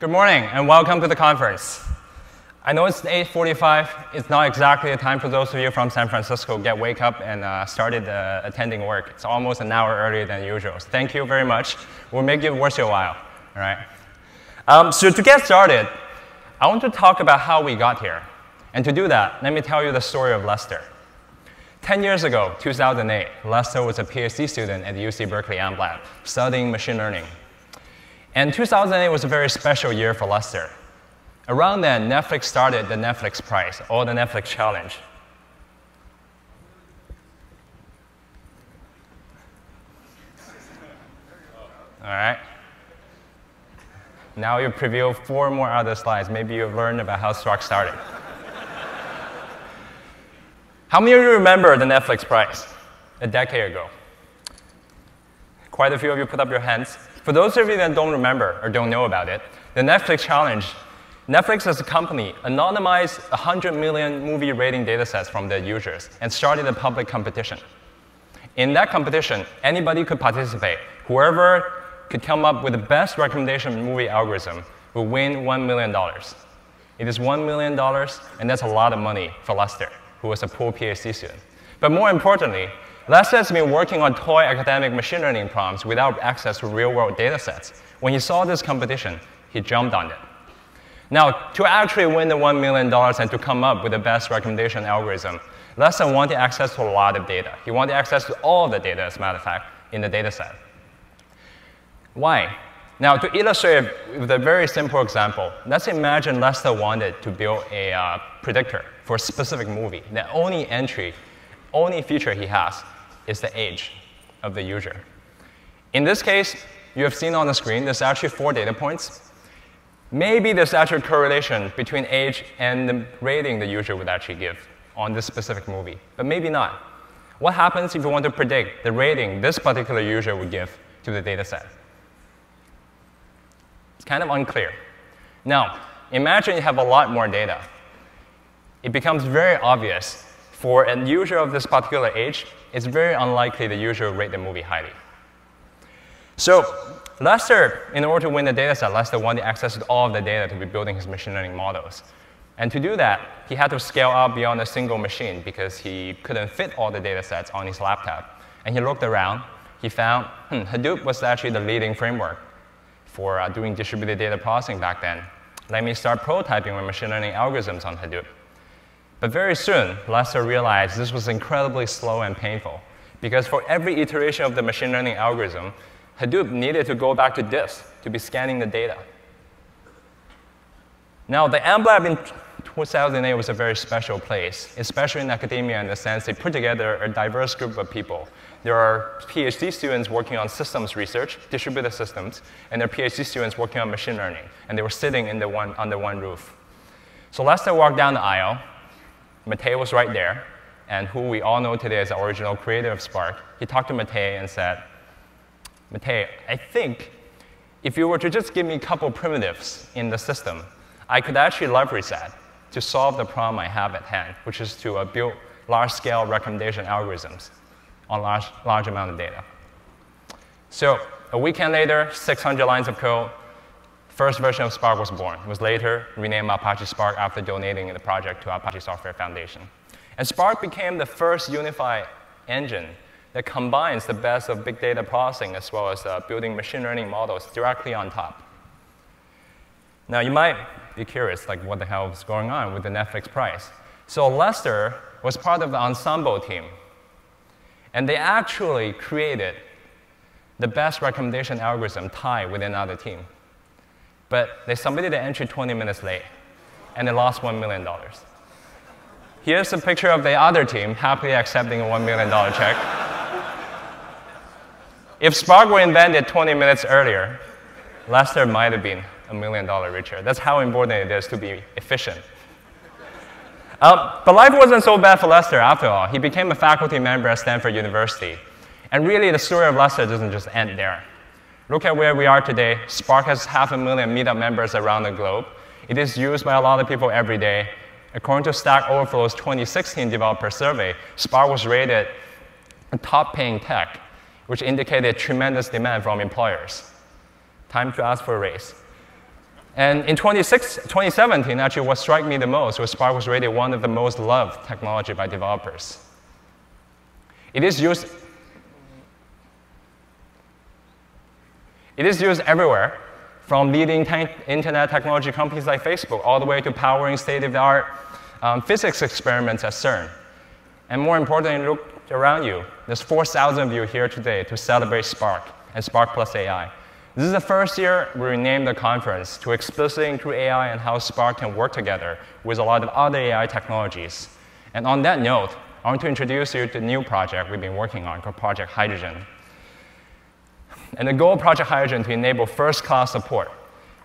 Good morning and welcome to the conference. I know it's 8.45. It's not exactly the time for those of you from San Francisco to get wake up and uh, started uh, attending work. It's almost an hour earlier than usual. So thank you very much. We'll make it worth your while. All right. Um, so to get started, I want to talk about how we got here. And to do that, let me tell you the story of Lester. 10 years ago, 2008, Lester was a PhD student at the UC Berkeley AMPLab studying machine learning. And 2008 was a very special year for Lester. Around then, Netflix started the Netflix Prize, or the Netflix Challenge. All right. Now you preview four more other slides. Maybe you've learned about how Spark started. how many of you remember the Netflix Prize a decade ago? Quite a few of you put up your hands. For those of you that don't remember or don't know about it, the Netflix Challenge, Netflix as a company anonymized 100 million movie rating datasets from their users and started a public competition. In that competition, anybody could participate. Whoever could come up with the best recommendation movie algorithm will win $1 million. It is $1 million, and that's a lot of money for Lester, who was a poor PhD student. But more importantly, Lester has been working on toy academic machine learning problems without access to real-world data sets. When he saw this competition, he jumped on it. Now, to actually win the $1 million and to come up with the best recommendation algorithm, Lester wanted access to a lot of data. He wanted access to all the data, as a matter of fact, in the data set. Why? Now, to illustrate with a very simple example, let's imagine Lester wanted to build a uh, predictor for a specific movie. The only entry, only feature he has is the age of the user. In this case, you have seen on the screen, there's actually four data points. Maybe there's actually a correlation between age and the rating the user would actually give on this specific movie, but maybe not. What happens if you want to predict the rating this particular user would give to the data set? It's kind of unclear. Now, imagine you have a lot more data. It becomes very obvious for a user of this particular age, it's very unlikely the user will rate the movie highly. So Lester, in order to win the data set, Lester wanted access to all of the data to be building his machine learning models. And to do that, he had to scale up beyond a single machine because he couldn't fit all the data sets on his laptop. And he looked around. He found hmm, Hadoop was actually the leading framework for uh, doing distributed data processing back then. Let me start prototyping my machine learning algorithms on Hadoop. But very soon, Lester realized this was incredibly slow and painful because for every iteration of the machine learning algorithm, Hadoop needed to go back to disk to be scanning the data. Now, the AMPLab in 2008 was a very special place, especially in academia in the sense they put together a diverse group of people there are PhD students working on systems research, distributed systems, and there are PhD students working on machine learning, and they were sitting in the one, under one roof. So Lester walked down the aisle. Matei was right there, and who we all know today as the original creator of Spark. He talked to Matei and said, Matei, I think if you were to just give me a couple primitives in the system, I could actually leverage that to solve the problem I have at hand, which is to uh, build large-scale recommendation algorithms on large, large amount of data. So a weekend later, 600 lines of code, first version of Spark was born. It was later renamed Apache Spark after donating the project to Apache Software Foundation. And Spark became the first unified engine that combines the best of big data processing as well as uh, building machine learning models directly on top. Now, you might be curious, like, what the hell is going on with the Netflix prize? So Lester was part of the ensemble team and they actually created the best recommendation algorithm tied with another team. But they submitted the entry 20 minutes late, and they lost $1 million. Here's a picture of the other team happily accepting a $1 million check. if Spark were invented 20 minutes earlier, Lester might have been a million dollar richer. That's how important it is to be efficient. Um, but life wasn't so bad for Lester after all. He became a faculty member at Stanford University. And really, the story of Lester doesn't just end there. Look at where we are today. Spark has half a million meetup members around the globe. It is used by a lot of people every day. According to Stack Overflow's 2016 developer survey, Spark was rated top paying tech, which indicated tremendous demand from employers. Time to ask for a raise. And in 2017, actually, what struck me the most was Spark was really one of the most loved technology by developers. It is used, it is used everywhere, from leading internet technology companies like Facebook all the way to powering state-of-the-art um, physics experiments at CERN. And more importantly, look around you. There's 4,000 of you here today to celebrate Spark and Spark Plus AI. This is the first year we renamed the conference to explicitly include AI and how Spark can work together with a lot of other AI technologies. And on that note, I want to introduce you to a new project we've been working on called Project Hydrogen. And the goal of Project Hydrogen to enable first-class support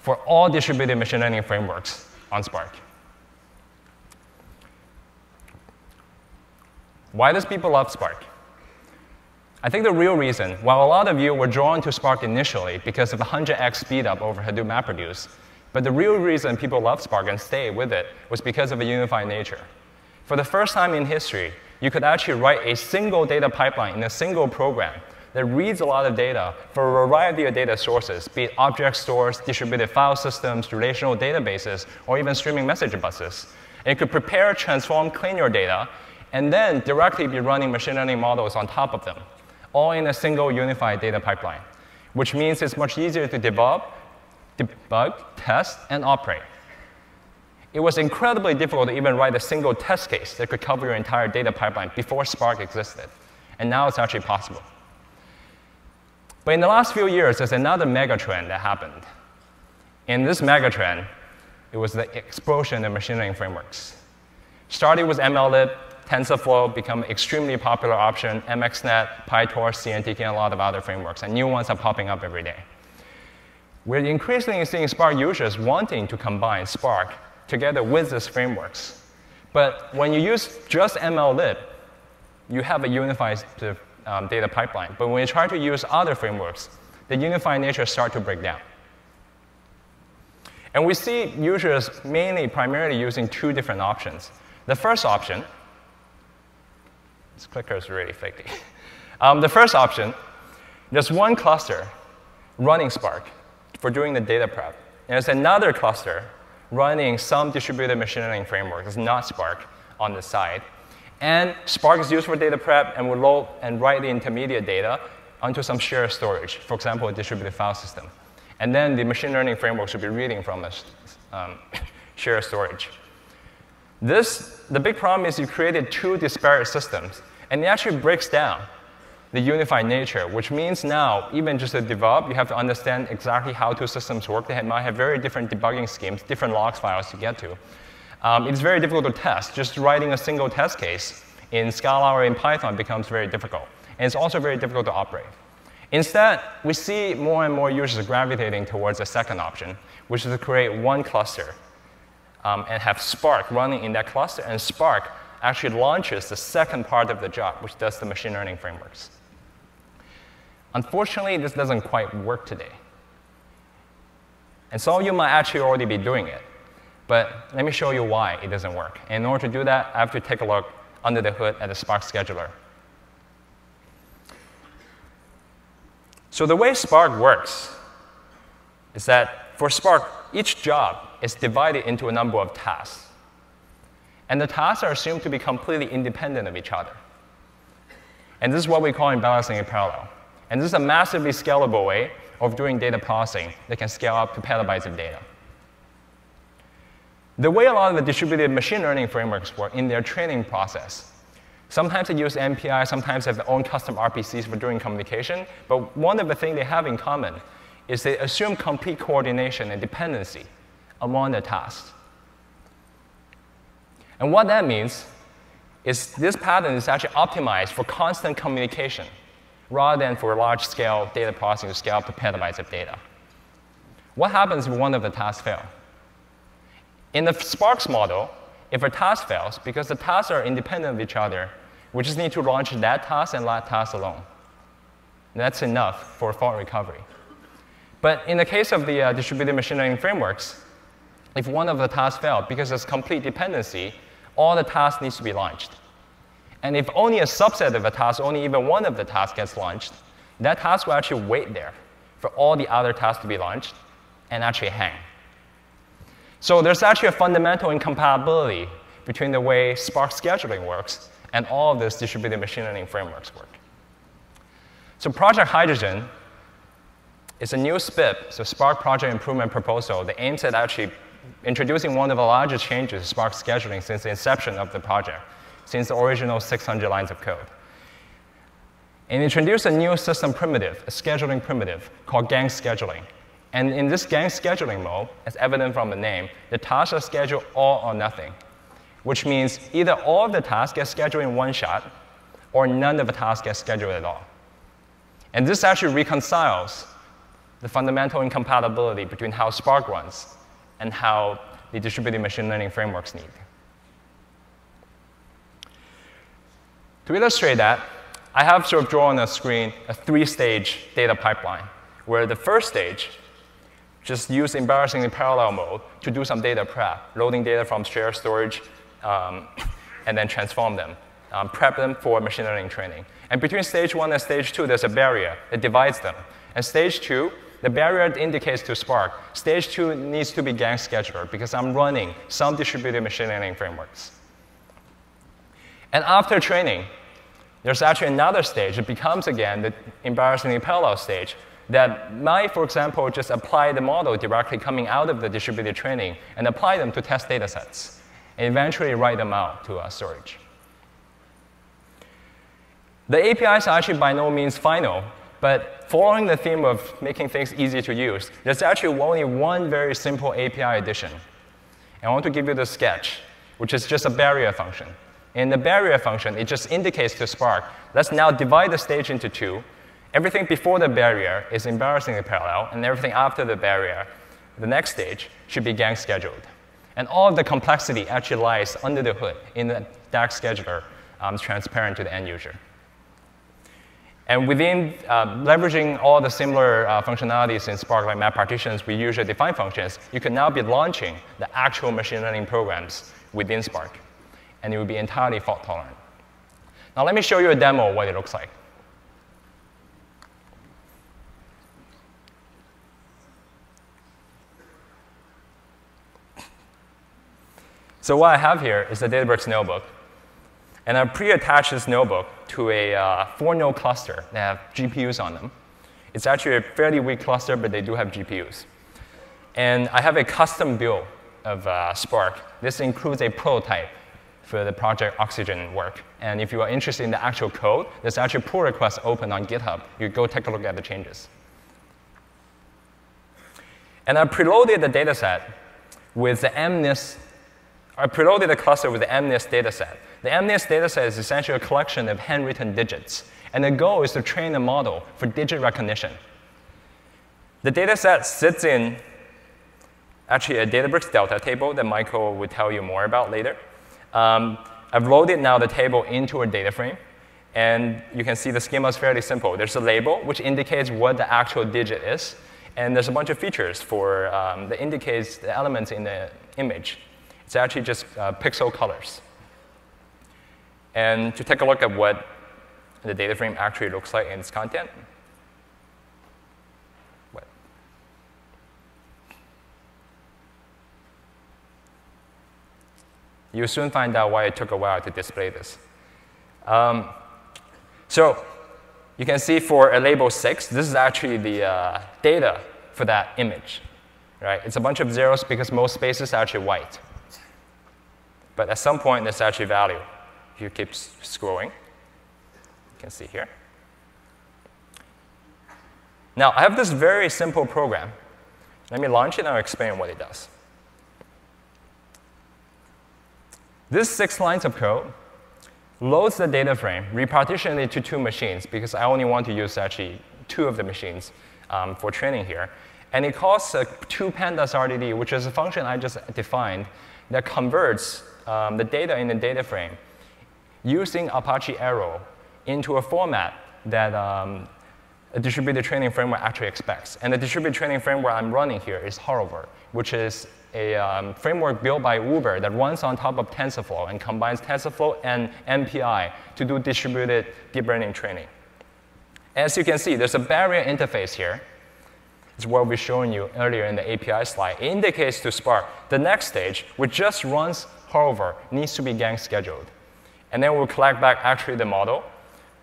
for all distributed machine learning frameworks on Spark. Why does people love Spark? I think the real reason, while a lot of you were drawn to Spark initially because of the 100x speedup over Hadoop MapReduce, but the real reason people love Spark and stay with it was because of the unified nature. For the first time in history, you could actually write a single data pipeline in a single program that reads a lot of data for a variety of data sources, be it object stores, distributed file systems, relational databases, or even streaming message buses. And it could prepare, transform, clean your data, and then directly be running machine learning models on top of them all in a single unified data pipeline, which means it's much easier to develop, debug, test, and operate. It was incredibly difficult to even write a single test case that could cover your entire data pipeline before Spark existed. And now it's actually possible. But in the last few years, there's another megatrend that happened. In this megatrend, it was the explosion of machine learning frameworks. Starting with MLlib, TensorFlow become an extremely popular option, MXNet, PyTorch, CNTK, and a lot of other frameworks, and new ones are popping up every day. We're increasingly seeing Spark users wanting to combine Spark together with these frameworks. But when you use just MLlib, you have a unified um, data pipeline. But when you try to use other frameworks, the unified nature start to break down. And we see users mainly primarily using two different options. The first option this clicker is really flaky. Um, the first option, there's one cluster running Spark for doing the data prep. And there's another cluster running some distributed machine learning framework. It's not Spark on the side. And Spark is used for data prep and will load and write the intermediate data onto some shared storage, for example, a distributed file system. And then the machine learning framework should be reading from a um, shared storage. This, the big problem is you created two disparate systems, and it actually breaks down the unified nature, which means now, even just to develop, you have to understand exactly how two systems work. They might have very different debugging schemes, different logs files to get to. Um, it's very difficult to test. Just writing a single test case in Scala or in Python becomes very difficult. And it's also very difficult to operate. Instead, we see more and more users gravitating towards the second option, which is to create one cluster um, and have Spark running in that cluster, and Spark actually launches the second part of the job, which does the machine learning frameworks. Unfortunately, this doesn't quite work today. And of you might actually already be doing it. But let me show you why it doesn't work. In order to do that, I have to take a look under the hood at the Spark scheduler. So the way Spark works is that for Spark, each job is divided into a number of tasks. And the tasks are assumed to be completely independent of each other. And this is what we call embarrassingly parallel. And this is a massively scalable way of doing data processing that can scale up to petabytes of data. The way a lot of the distributed machine learning frameworks work in their training process, sometimes they use MPI, sometimes they have their own custom RPCs for doing communication, but one of the things they have in common is they assume complete coordination and dependency among the tasks. And what that means is this pattern is actually optimized for constant communication rather than for large-scale data processing to scale up to petabytes of data. What happens if one of the tasks fail? In the Sparks model, if a task fails, because the tasks are independent of each other, we just need to launch that task and that task alone. That's enough for fault recovery. But in the case of the uh, distributed machine learning frameworks, if one of the tasks failed, because there's complete dependency, all the tasks needs to be launched. And if only a subset of a task, only even one of the tasks gets launched, that task will actually wait there for all the other tasks to be launched and actually hang. So there's actually a fundamental incompatibility between the way Spark scheduling works and all of these distributed machine learning frameworks work. So Project Hydrogen is a new SPIP, so Spark Project Improvement Proposal that aims at actually introducing one of the largest changes to Spark scheduling since the inception of the project, since the original 600 lines of code. And introduced a new system primitive, a scheduling primitive, called gang scheduling. And in this gang scheduling mode, as evident from the name, the tasks are scheduled all or nothing, which means either all of the tasks get scheduled in one shot, or none of the tasks get scheduled at all. And this actually reconciles the fundamental incompatibility between how Spark runs and how the distributed machine learning frameworks need. To illustrate that, I have sort of drawn on the screen a three-stage data pipeline, where the first stage just use embarrassingly parallel mode to do some data prep, loading data from shared storage, um, and then transform them, um, prep them for machine learning training. And between stage one and stage two, there's a barrier that divides them. And stage two, the barrier indicates to Spark, stage two needs to be gang scheduler because I'm running some distributed machine learning frameworks. And after training, there's actually another stage. It becomes, again, the embarrassingly parallel stage that might, for example, just apply the model directly coming out of the distributed training and apply them to test data sets and eventually write them out to uh, storage. The APIs are actually by no means final, but following the theme of making things easy to use, there's actually only one very simple API addition. I want to give you the sketch, which is just a barrier function. In the barrier function, it just indicates to Spark, let's now divide the stage into two, Everything before the barrier is embarrassingly parallel, and everything after the barrier, the next stage, should be gang scheduled. And all of the complexity actually lies under the hood in the DAG scheduler um, transparent to the end user. And within uh, leveraging all the similar uh, functionalities in Spark, like map partitions, we usually define functions, you can now be launching the actual machine learning programs within Spark. And it will be entirely fault tolerant. Now let me show you a demo of what it looks like. So what I have here is a Databricks notebook. And I pre-attached this notebook to a uh, four-node cluster that have GPUs on them. It's actually a fairly weak cluster, but they do have GPUs. And I have a custom build of uh, Spark. This includes a prototype for the Project Oxygen work. And if you are interested in the actual code, there's actually a pull request open on GitHub. You go take a look at the changes. And I preloaded the dataset with the MNIST I preloaded a cluster with the MNIST dataset. The MNIST dataset is essentially a collection of handwritten digits. And the goal is to train a model for digit recognition. The dataset sits in actually a Databricks Delta table that Michael will tell you more about later. Um, I've loaded now the table into a data frame. And you can see the schema is fairly simple. There's a label, which indicates what the actual digit is. And there's a bunch of features for um, that indicates the elements in the image. It's actually just uh, pixel colors. And to take a look at what the data frame actually looks like in its content? You'll soon find out why it took a while to display this. Um, so you can see for a label 6, this is actually the uh, data for that image. Right? It's a bunch of zeros because most spaces are actually white. But at some point, there's actually value. If you keep scrolling, you can see here. Now, I have this very simple program. Let me launch it and I'll explain what it does. This six lines of code loads the data frame, repartition it to two machines, because I only want to use actually two of the machines um, for training here. And it calls a two pandas RDD, which is a function I just defined that converts um, the data in the data frame using Apache Arrow into a format that um, a distributed training framework actually expects. And the distributed training framework I'm running here is Horovod, which is a um, framework built by Uber that runs on top of TensorFlow and combines TensorFlow and MPI to do distributed deep learning training. As you can see, there's a barrier interface here. It's what we showed you earlier in the API slide. It indicates to Spark the next stage, which just runs Horovod, needs to be gang scheduled. And then we'll collect back actually the model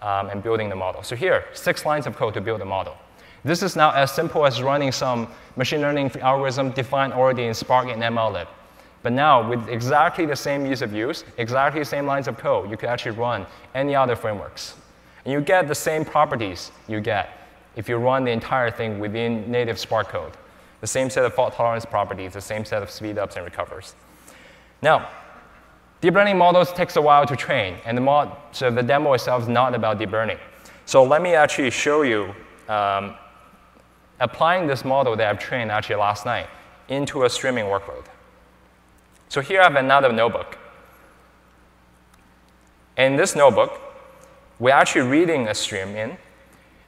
um, and building the model. So here, six lines of code to build the model. This is now as simple as running some machine learning algorithm defined already in Spark and MLlib. But now, with exactly the same ease of use, exactly the same lines of code, you could actually run any other frameworks. And you get the same properties you get if you run the entire thing within native Spark code. The same set of fault tolerance properties, the same set of speedups and recovers. Now, deep learning models takes a while to train, and the, mod, so the demo itself is not about deep learning. So let me actually show you um, applying this model that I've trained actually last night into a streaming workload. So here I have another notebook. In this notebook, we're actually reading a stream in.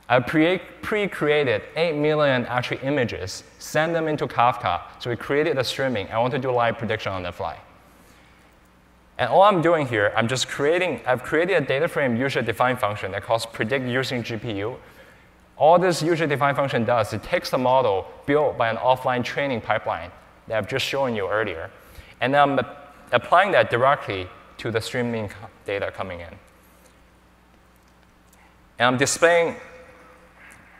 I pre-created 8 million actually images, send them into Kafka. So we created a streaming. I want to do live prediction on the fly. And all I'm doing here, I'm just creating, I've created a data frame user-defined function that calls predict using GPU. All this user-defined function does, it takes the model built by an offline training pipeline that I've just shown you earlier, and I'm applying that directly to the streaming data coming in. And I'm displaying,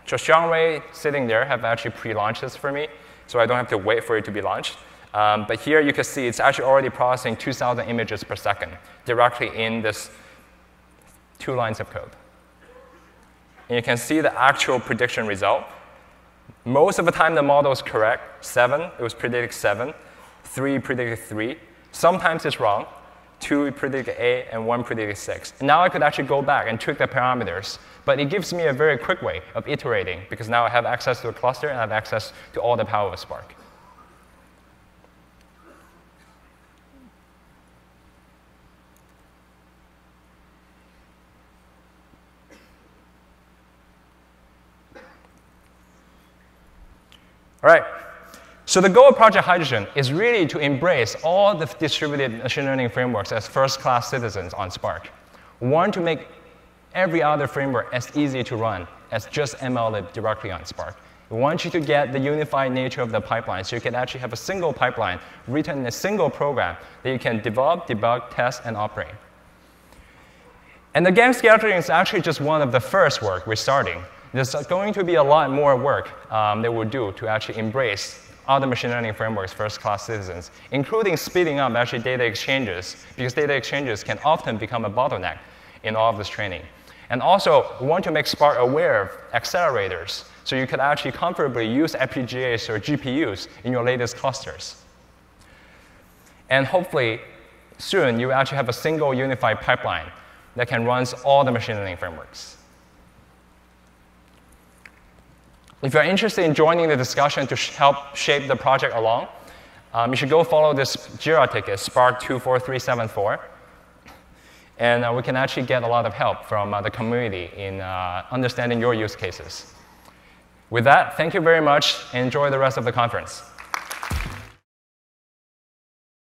just Xiangrui sitting there have actually pre-launched this for me, so I don't have to wait for it to be launched. Um, but here you can see it's actually already processing 2,000 images per second directly in this two lines of code. And you can see the actual prediction result. Most of the time, the model is correct. Seven, it was predicted seven. Three predicted three. Sometimes it's wrong. Two predicted eight, and one predicted six. And now I could actually go back and tweak the parameters. But it gives me a very quick way of iterating because now I have access to a cluster and I have access to all the power of Spark. All right. So the goal of Project Hydrogen is really to embrace all the distributed machine learning frameworks as first-class citizens on Spark. One, to make every other framework as easy to run as just MLlib directly on Spark. We want you to get the unified nature of the pipeline so you can actually have a single pipeline written in a single program that you can develop, debug, test, and operate. And the gang scheduling is actually just one of the first work we're starting. There's going to be a lot more work um, that we'll do to actually embrace other machine learning frameworks first-class citizens, including speeding up actually data exchanges, because data exchanges can often become a bottleneck in all of this training. And also, we want to make Spark aware of accelerators, so you can actually comfortably use FPGAs or GPUs in your latest clusters. And hopefully, soon, you actually have a single unified pipeline that can run all the machine learning frameworks. If you're interested in joining the discussion to sh help shape the project along, um, you should go follow this JIRA ticket, Spark24374. And uh, we can actually get a lot of help from uh, the community in uh, understanding your use cases. With that, thank you very much and enjoy the rest of the conference.